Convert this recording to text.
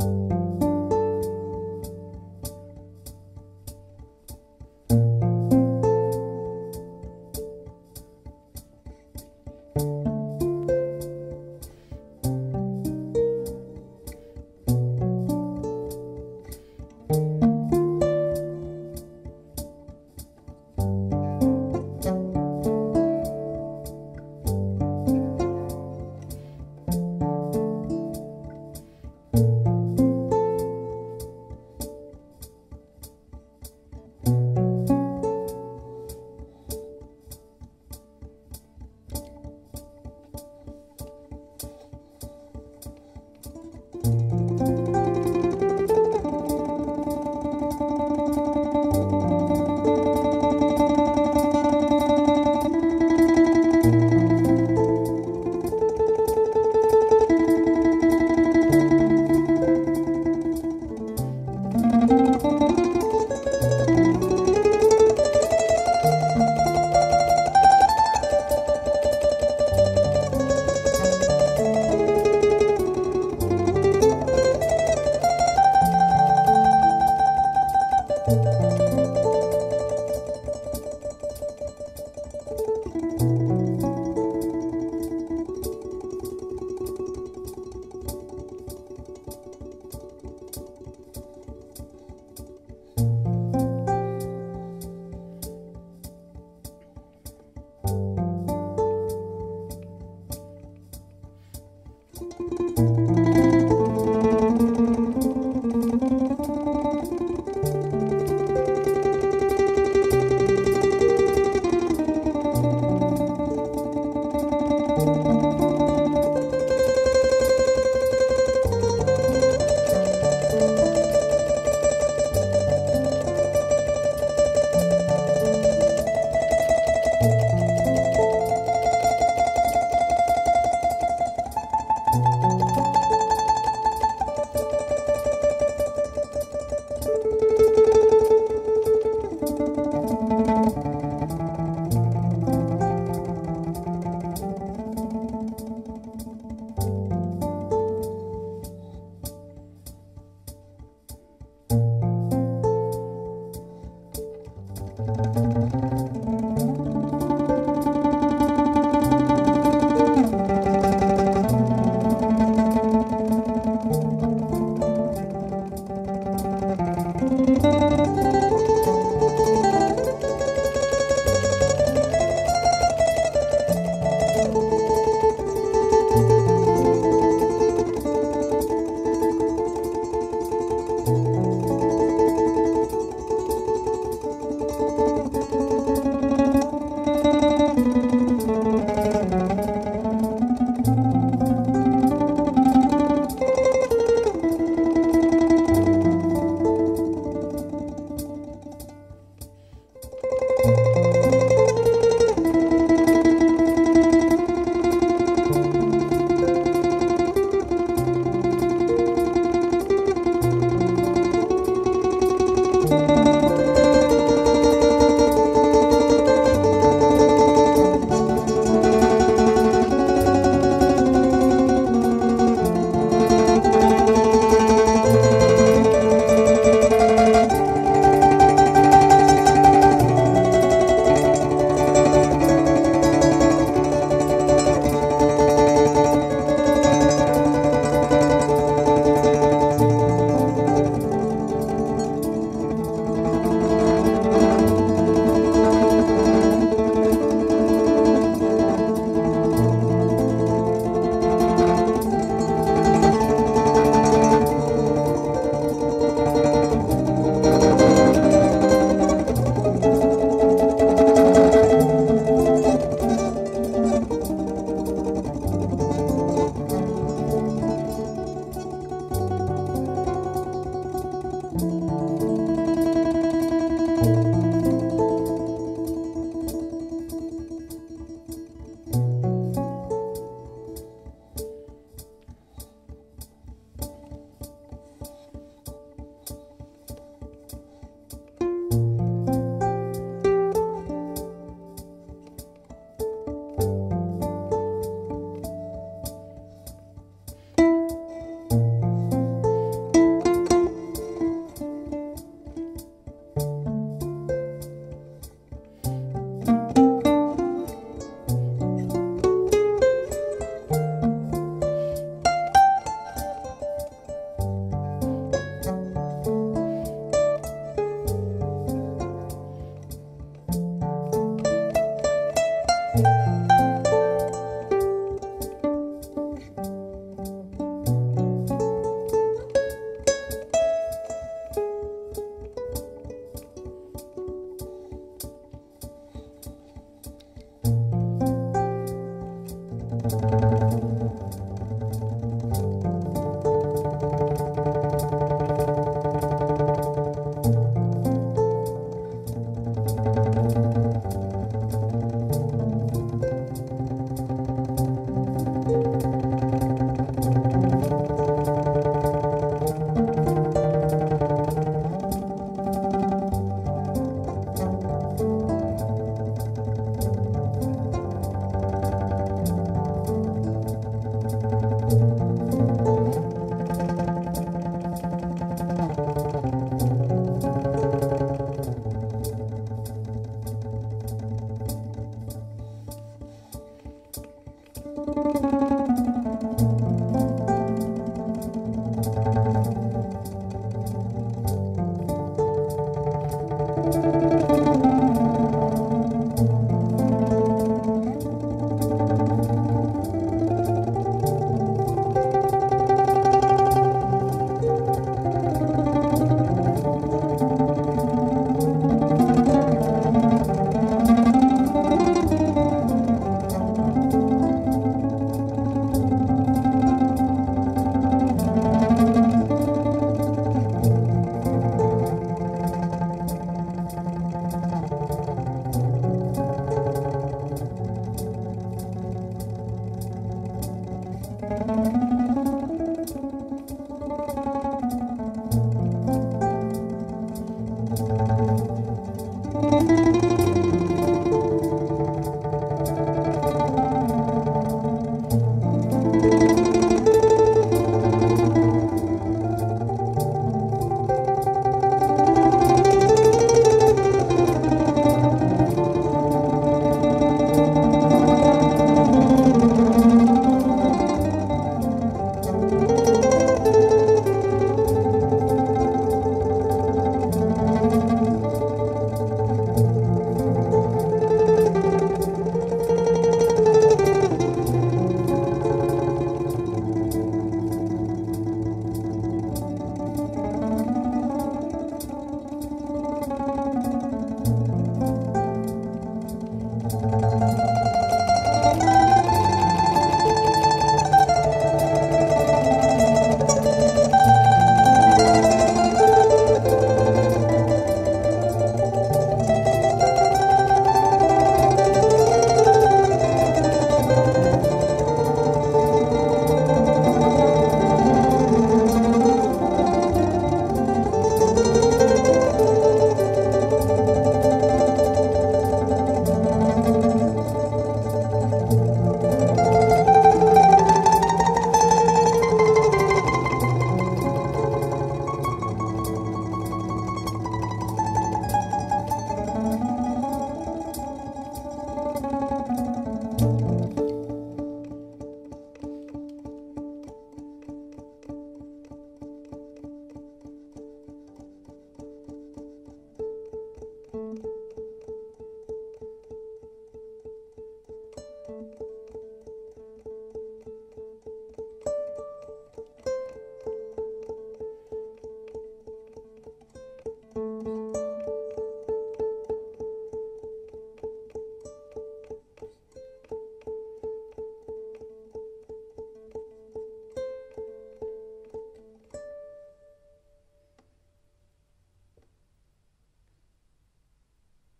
you Música